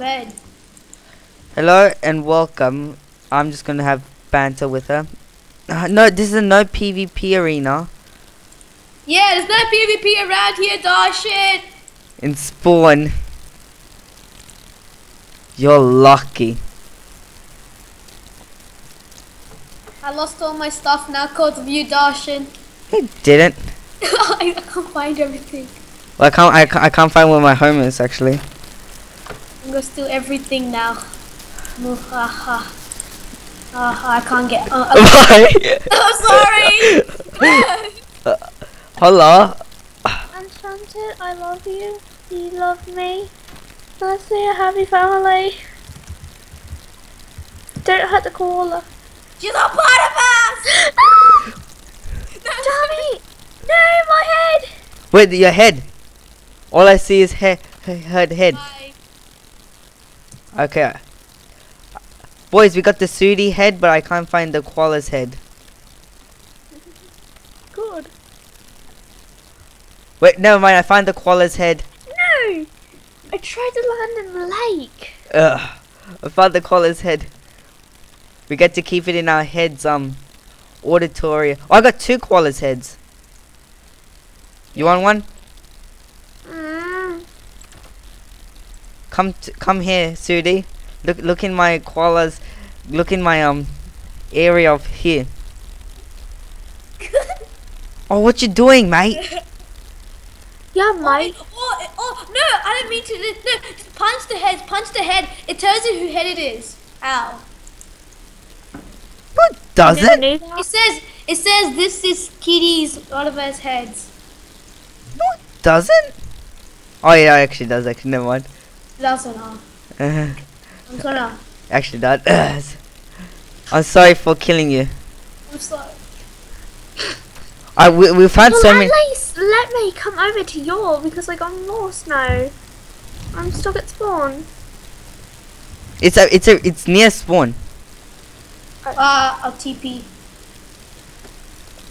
Bed. Hello and welcome. I'm just gonna have banter with her. Uh, no, this is a no PvP arena. Yeah, there's no PvP around here, dog shit. In spawn. You're lucky. I lost all my stuff now because of you, Darshan. You didn't. I can't find everything. Well, I can't. I can't, I can't find where my home is actually. I'm gonna steal everything now. Muhaha. Uh, I can't get. Uh, Why? I'm sorry. Hello. Enchanted, I love you. Do you love me? Let's see a happy family. Don't hurt the koala. She's a part of us. Damn it! No, my head! Wait, your head. All I see is head, head, head. Bye. Okay. Boys, we got the Sudi head, but I can't find the koala's head. Good. Wait, never mind. I found the koala's head. No! I tried to land in the lake. Ugh. I found the koala's head. We get to keep it in our heads, um, auditory. Oh, I got two koala's heads. You want one? Mm. Come, t- come here, Sudi. Look, look in my koalas. Look in my um area of here. Oh, what you doing, mate? Yeah, Oh, mate. oh, oh, no, I didn't mean to. No, just punch the head, punch the head. It tells you who head it is. Ow. What doesn't? know It that. says, it says this is Kitty's, one of his heads. No, it doesn't. Oh yeah, it actually does. Actually, never mind. That's enough. Uh, I'm gonna. actually, that. I'm sorry for killing you. I'm sorry. I we we found Well, so at many. least let me come over to your because like I'm lost now. I'm stuck at spawn. It's a it's a it's near spawn. Uh, I'll TP.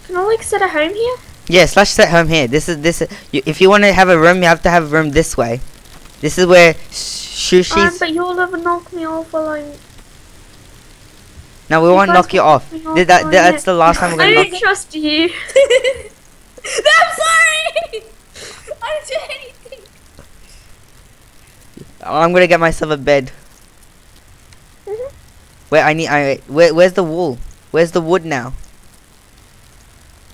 Can I like set a home here? Yeah, slash set home here. This is this. Is, you, if you want to have a room, you have to have a room this way. This is where sh- Um, Shushi's. but you'll never knock me off while I'm. no, we you won't knock you off. knock off Th- that, that's the last time we're gonna knock. don't trust you. I'm sorry! I didn't do anything. I'm gonna get myself a bed. Mhm. Wait, I need. I where, where's the wool? Where's the wood now?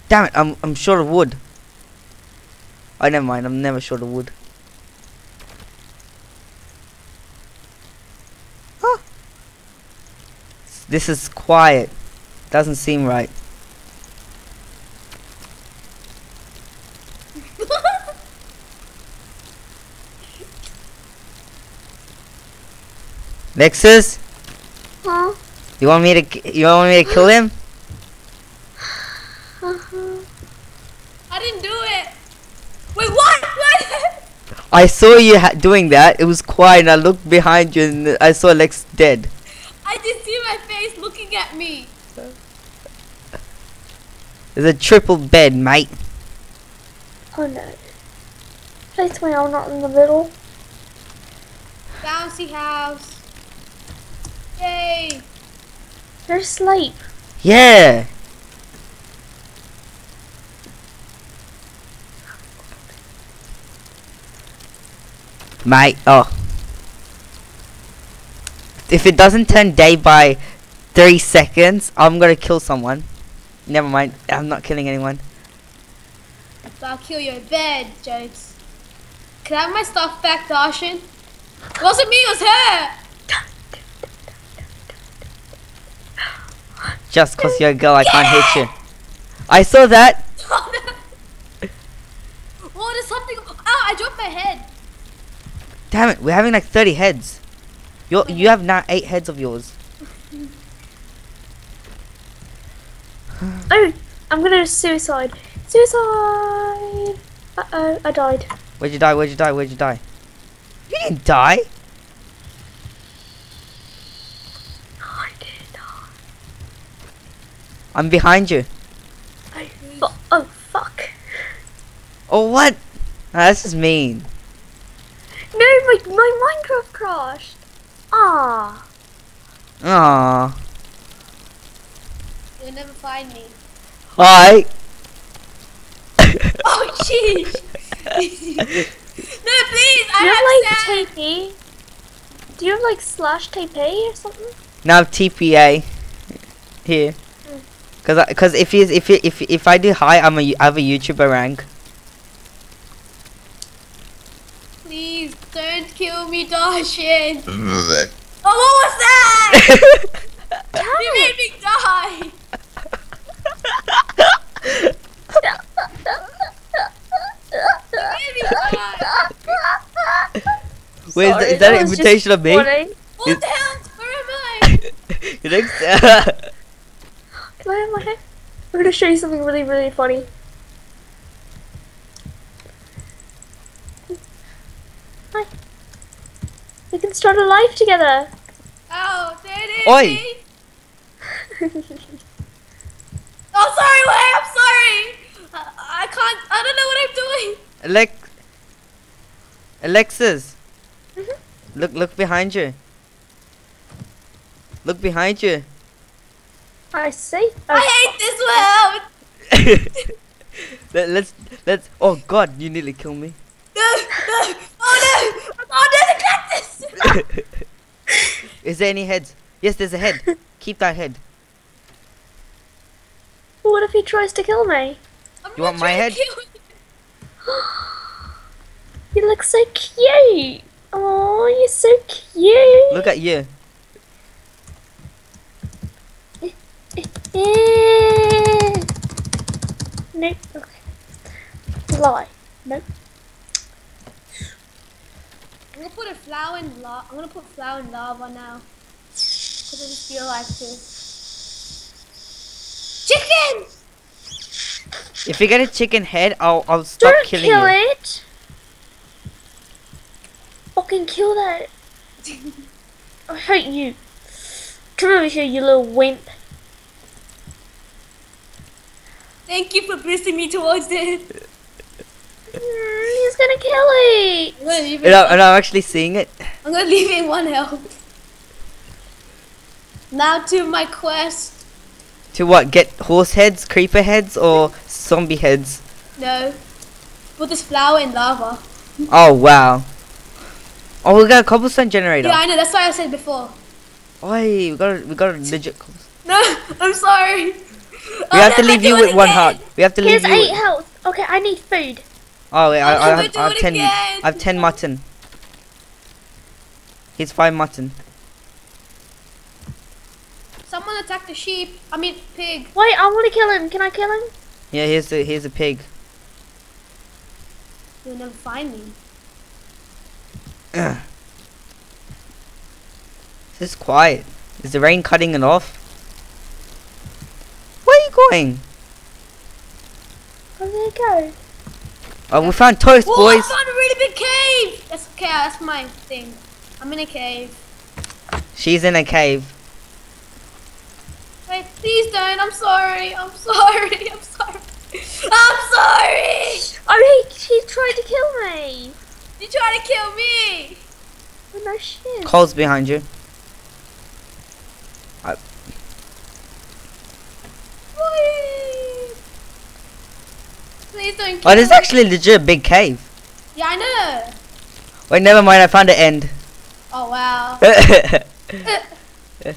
Damn it! I'm I'm short of wood. Oh, never mind. I'm never short of wood. This is quiet. Doesn't seem right. Nexus, Huh? you want me to you want me to kill him? I didn't do it. Wait, what? What? I saw you ha- doing that. It was quiet, and I looked behind you, and I saw Lex dead. I just see my face looking at me. There's a triple bed, mate. Oh no. Place my own not in the middle. Bouncy house. Yay. You're asleep. Yeah. Mate, oh. If it doesn't turn day by three seconds, I'm gonna kill someone. Never mind, I'm not killing anyone. So I'll kill your bed, jokes. Can I have my stuff back, Darshan? It wasn't me, it was her. Just cause you're a girl, I can't hit you. I saw that. oh, there's something. Oh, I dropped my head. Damn it, we're having like 30 heads. You you have now eight heads of yours. Oh, I'm gonna suicide. Suicide! Uh oh, I died. Where'd you die? Where'd you die? Where'd you die? You didn't die. I did die. I'm behind you. Oh, oh fuck. Oh what? Ah, this is mean. No, my, my Minecraft crashed. Ah. Aww. You'll never find me. Hi. Oh, jeez. no, please. Do you I have have like sand. TP? Do you have like slash TP or something? now TPA here. Cause, I, cause if he's if he- if if I do high, I'm a I have a YouTuber rank. Please don't kill me, Darshan. oh, what was that? you made me die. You made me die. Wait, is, that, is that an invitation of me? What the hell? Where am I? You think so? Can I my head? I'm gonna show you something really, really funny. Hi. We can start a life together. Oh, there it is. Oi. Oh, sorry, wait, I'm sorry. I, I can't, I don't know what I'm doing. Alex, Alexis, Mhm. look look behind you. Look behind you. I see. I Oh, hate this world. Let, let's let's. Oh God, you nearly killed me. No, no, no, I'm under the cactus. Is there any heads? Yes, there's a head. Keep that head. what if he tries to kill me? I'm You want my head? to kill you. You look so cute. Oh, you're so cute. Look at you. Eh. Nope. Okay. Lie. Nope. I'm gonna put a flower in lava. I'm gonna put flower in lava now. Cause I just feel like to. Chicken! If you get a chicken head, I'll I'll stop Don't killing kill you. it. Fucking kill that. I hate you. Come over here, you little wimp. Thank you for pushing me towards it. He's gonna kill it. I'm gonna leave it. And, I, and I'm actually seeing it. I'm gonna leave it in one health. Now to my quest. To what? Get horse heads, creeper heads, or zombie heads? No. Put this flower in lava. Oh wow. Oh, we got a cobblestone generator. Yeah, I know. That's why I said before. Oi, we got a, we got a legit. cobblestone. No, I'm sorry. We have oh, to leave you with one heart. We have to leave you. Here's you. eight With, health. Okay, I need food. Oh wait, I, I'll I, never have, I have ten. again. I have ten mutton. Here's five mutton. Someone attacked the sheep. I mean, pig. Wait, I want to kill him. Can I kill him? Yeah, here's the here's a pig. You'll never find me. This is quiet. Is the rain cutting it off? Where are you going? Where did it go? Oh, we found toast, Whoa, boys. I found a really big cave. That's okay. That's my thing. I'm in a cave. She's in a cave. Wait, please don't. I'm sorry. I'm sorry. I'm sorry. I'm sorry. Oh, he, he tried to kill me. You trying to kill me? Oh, no shit. Cole's behind you. Please. Please don't kill Oh, there's me. actually legit a big cave. Yeah, I know. Wait, never mind. I found the end. Oh wow.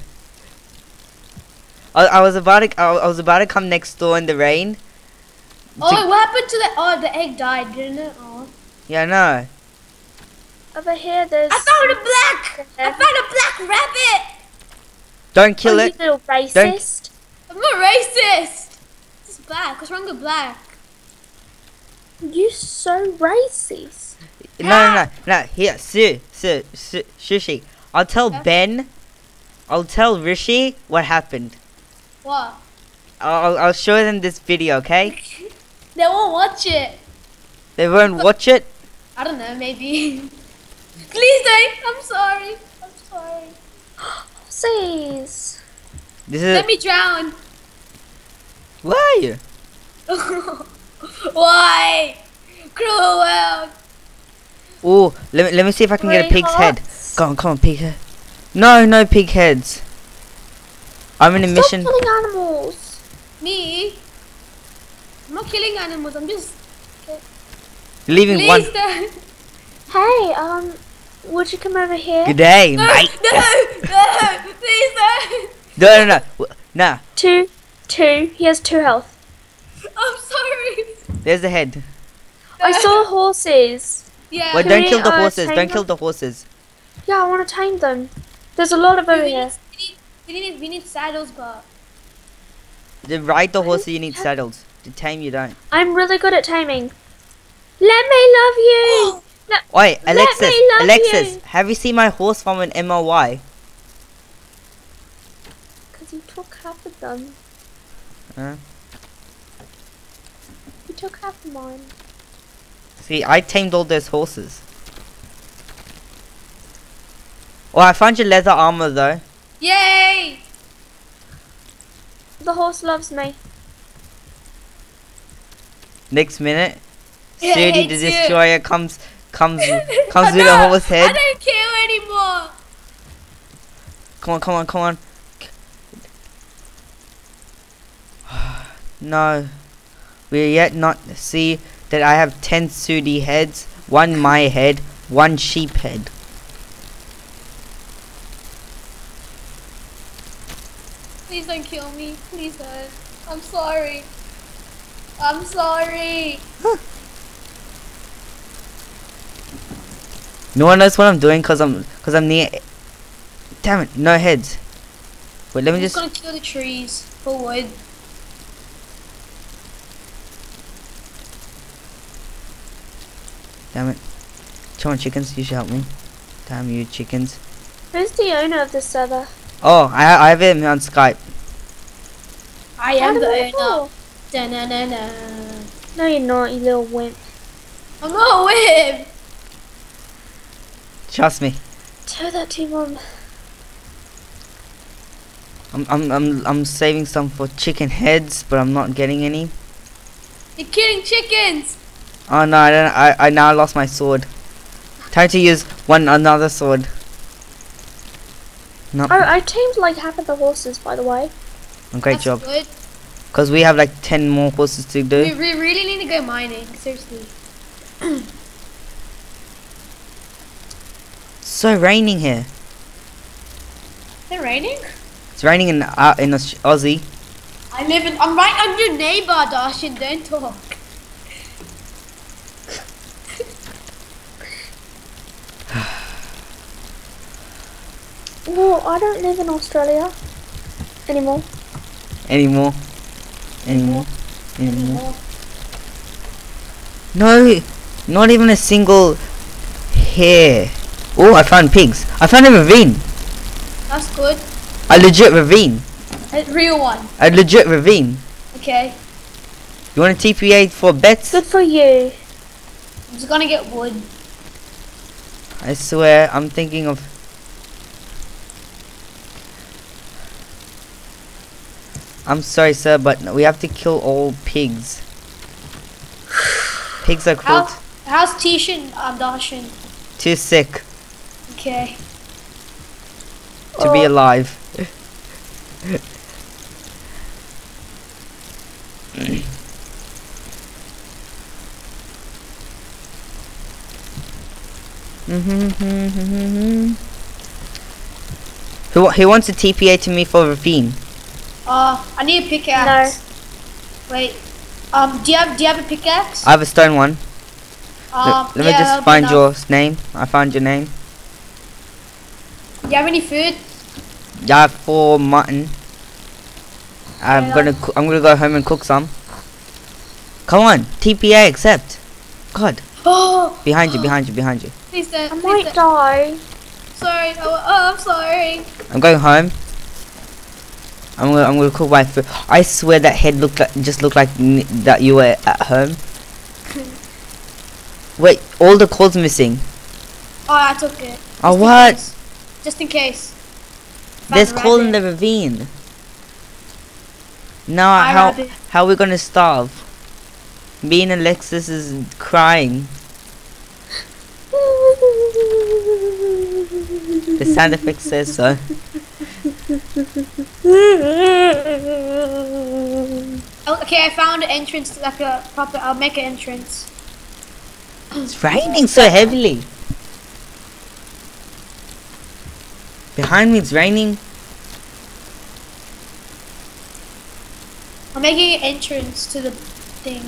I, I was about to I, I was about to come next door in the rain. Oh, what happened to the? Oh, the egg died, didn't it? Oh. Yeah, no. Over here, there's. I found a black. I found a black rabbit. Don't kill oh, it. You little racist. I'm not racist. It's black. What's wrong with black? You so racist. No, no, no, no. Here, Sue, Sue, Sue, Shushi. I'll tell Yeah. Ben. I'll tell Rishi what happened. What? I'll, I'll show them this video, okay? They won't watch it. They won't watch it. I don't know. Maybe. Please don't. I'm sorry. I'm sorry. Sis. This Let me drown. Where are you? Why? Cruel world. Oh, let me let me see if I can get a Three pig's head. hearts. Come on, come on, pig head. No, no pig heads. I'm in a Stop mission. killing animals. Me? I'm not killing animals. I'm just. Leaving Please one. don't. Hey, um, would you come over here? Good day, No, mate. no, no, please don't. No, no, no. W- Nah, Two, two. He has two health. I'm sorry. There's the head. I saw horses. Yeah. Well, don't we, kill the uh, horses. Don't kill the horses. Yeah, I want to tame them. There's a lot of over we, here. need, we, need, we, need, we need saddles, but. To ride the horses, you need saddles. To tame, you don't. I'm really good at taming. Let me love you. Let- Oi, Let Alexis, Alexis, you. have you seen my horse farm in MOY? Because you took half of them. Huh? Took half of mine. See, I tamed all those horses. Oh, I found your leather armor though. Yay! The horse loves me. Next minute, Yeah, Sudi the hates you. Destroyer comes comes comes with a horse head. I don't care anymore. Come on, come on, come on. no, we yet not see that I have ten Sudi heads, one my head, one sheep head. Please don't kill me. Please don't. I'm sorry. I'm sorry. No one knows what I'm doing cause I'm cause I'm near. Damn it, no heads. Wait, let me I'm just just. gonna kill the trees for wood. Damn it. Come on, chickens, you should help me. Damn you, chickens. Who's the owner of this server? Oh, I I have him on Skype. I am the owner. Wonderful. Da-na-na-na. No, you're not, you little wimp. I'm not a wimp! Trust me. Tell that to your mum. I'm I'm I'm I'm saving some for chicken heads, but I'm not getting any. You're killing chickens. Oh no, I don't. I I now lost my sword. Time to use one another sword. No, Oh, I tamed like half of the horses, by the way. great That's job. Good. Cause we have like ten more horses to We, do. we really need to go mining. Seriously. so raining here. Is it raining? It's raining in uh, in Aussie. I live in. I'm right under your neighbor, Darshan. Don't talk. Well, I don't live in Australia anymore. Anymore. Anymore. Anymore. No, not even a single hair. Oh, I found pigs. I found a ravine. That's good. A legit ravine. A real one. A legit ravine. Okay. You want a TPA for bets? Good for you. I'm just gonna get wood. I swear, I'm thinking of. I'm sorry, sir, but we have to kill all pigs. Pigs are How, how's Tishan? Um, Darshan. Too sick Okay. to be Oh. alive. who, wa- who wants a TPA to me for Ravine? Uh, I need a pickaxe. Wait. Um, do you have do you have a pickaxe? I have a stone one. Um, let, let me just find your name. I found your name. Do you have any food? Yeah, I have four mutton. I'm Yeah, gonna I'm gonna go home and cook some. Come on, TPA accept. God, Oh, behind you, behind you, behind you. please don't. I Please might don't. die. Sorry. Oh, oh, I'm sorry. I'm going home. I'm gonna I'm gonna cook my food. I swear that head looked like just looked like n- that you were at home. Wait, all the calls missing. Oh, I took it. Oh Just in what? case. Just in case. There's coal in the ravine. Now Hi, how rabbit. how are we gonna starve? Me and Alexis is crying. The sound effect says so. Oh, okay, I found an entrance, to like a proper, I'll make an entrance. It's raining so heavily. Behind me it's raining. I'm making an entrance to the thing.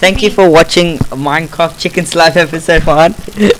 Thank you for watching Minecraft Chicken Slime episode 1.